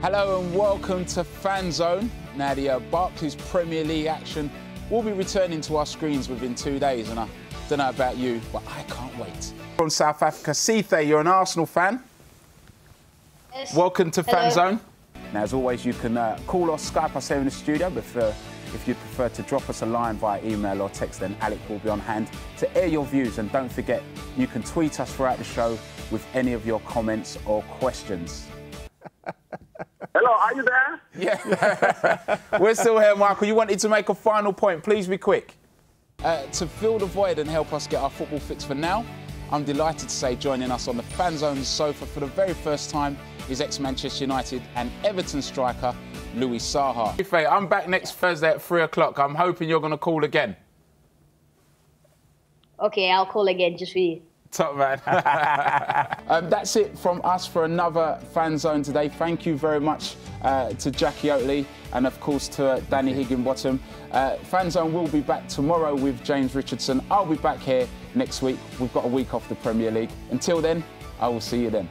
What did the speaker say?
Hello and welcome to Fan Zone. Now, the uh, Barclays Premier League action will be returning to our screens within two days, and I don't know about you, but I can't wait. From South Africa, Sithe, you're an Arsenal fan. Yes. Welcome to Fan Zone. Now, as always, you can uh, call or Skype us here in the studio, but uh, if you prefer to drop us a line via email or text, then Alec will be on hand to air your views. And don't forget, you can tweet us throughout the show with any of your comments or questions. Hello, are you there? Yeah, we're still here, Michael. You wanted to make a final point. Please be quick. Uh, to fill the void and help us get our football fix for now, I'm delighted to say joining us on the Fan Zone sofa for the very first time is ex-Manchester United and Everton striker Louis Saha. Ife, I'm back next Thursday at three o'clock. I'm hoping you're going to call again. Okay, I'll call again just for you. Top man. um, that's it from us for another fan zone today. Thank you very much uh, to Jackie Oatley and, of course, to uh, Danny Higginbottom. Uh, fan zone will be back tomorrow with James Richardson. I'll be back here next week. We've got a week off the Premier League. Until then, I will see you then.